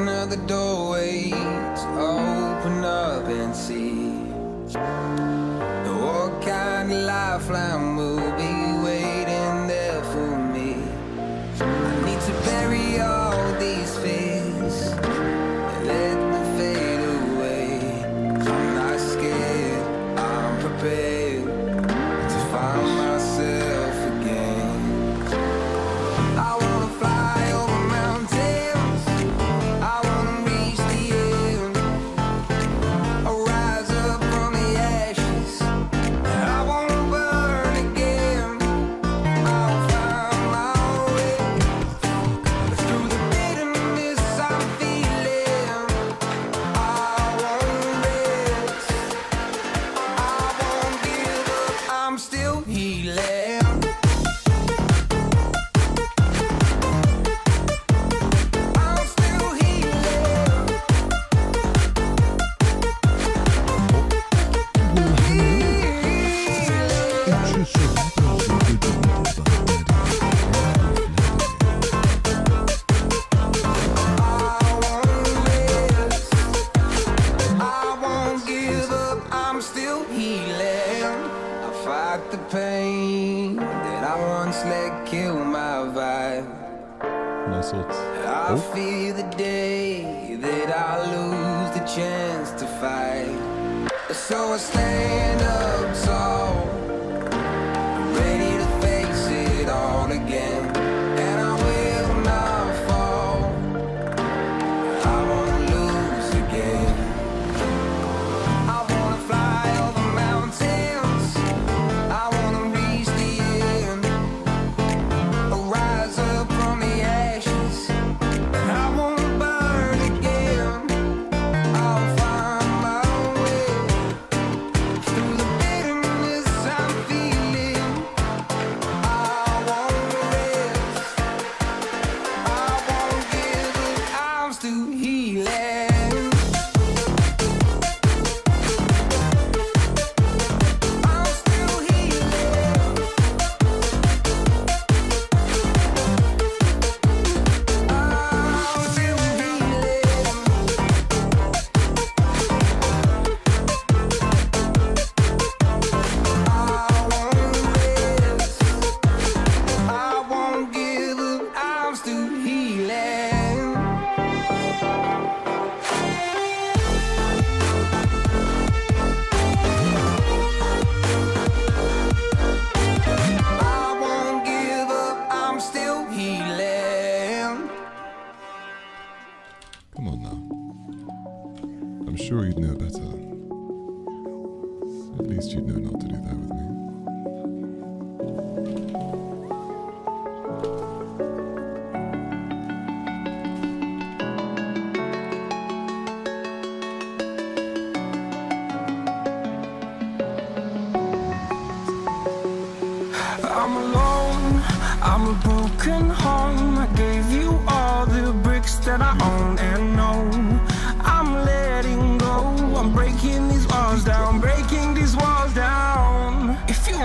Another doorway to open up and see. What kind of lifeline I'm still healing. I fight the pain that I once let kill my vibe. Nice old. I oh. fear the day that I lose the chance to fight. So I stand up. you'd know better. Uh, at least you'd know not to do that with me. I'm alone, I'm a broken home I gave you all the bricks that I own and know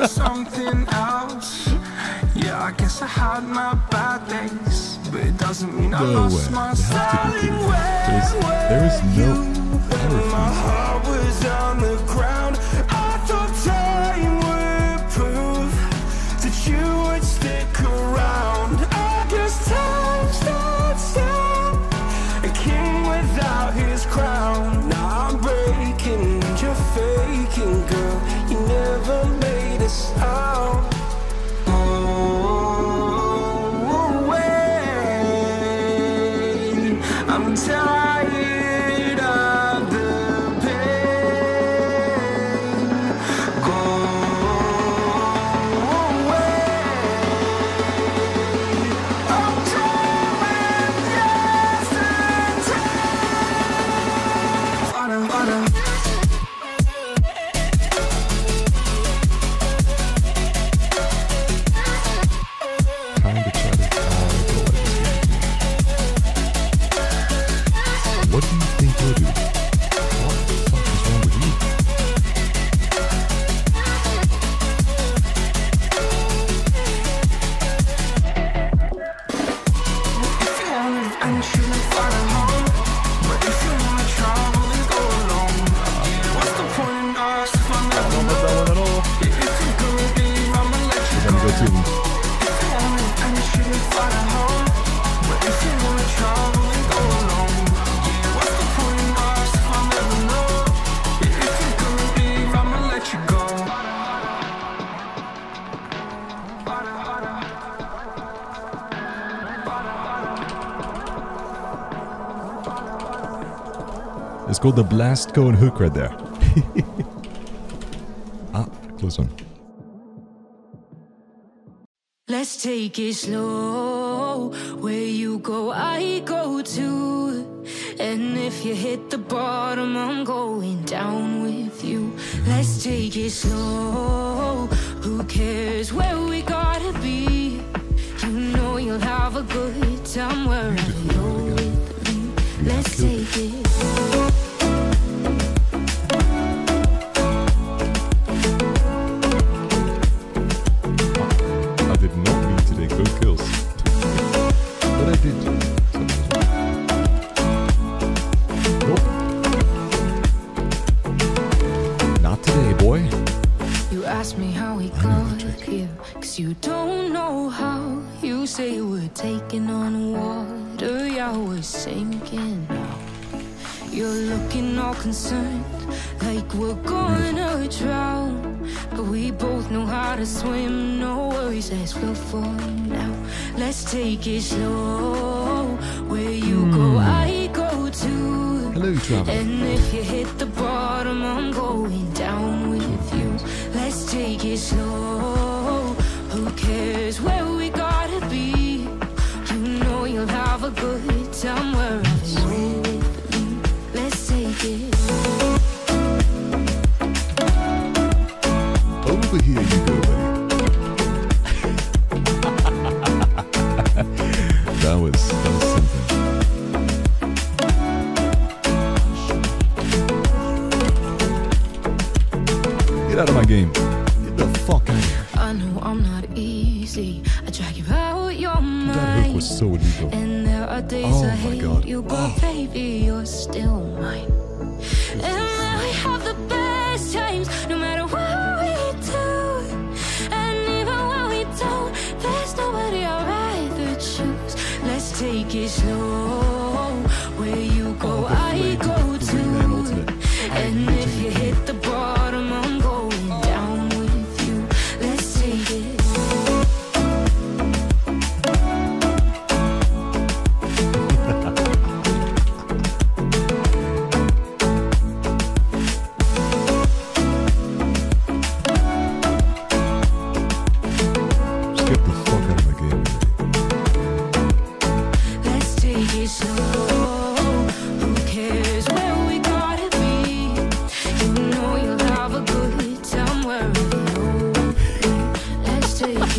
you're something else. Yeah, I guess I had my bad days, but it doesn't mean no I lost way. my style. There's, no. I. called the blast cone hook right there. ah, close one. Let's take it slow. Where you go, I go too. And if you hit the bottom, I'm going down with you. Let's take it slow. Who cares where we gotta be? Cause you don't know how. You say we're taking on water, yeah, we're sinking now. You're looking all concerned, like we're gonna drown. But we both know how to swim, no worries as we'll fall now. Let's take it slow. Where you go, hmm. I go too. Hello, traveler. And if you hit the bottom, I'm going down with you. Let's take it slow. Who cares where we gotta be? You know you'll have a good time wherever you're. Let's take it. Over here you go, buddy. that was that was something. Get out of my game. Get the fuck out of here. I know I'm not easy. I drag you out your That mind. hook was so illegal. And there are days Oh I my hate God. you, but Oh. baby, you're still mine. And now we have the best times, no matter what we do. And even when we don't, there's nobody I'd rather choose. Let's take it slow.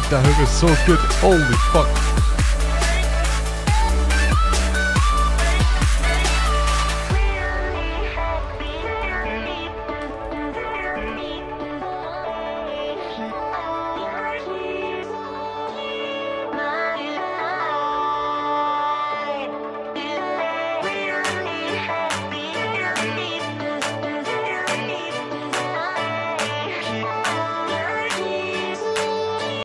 god, that was so good. Holy fuck.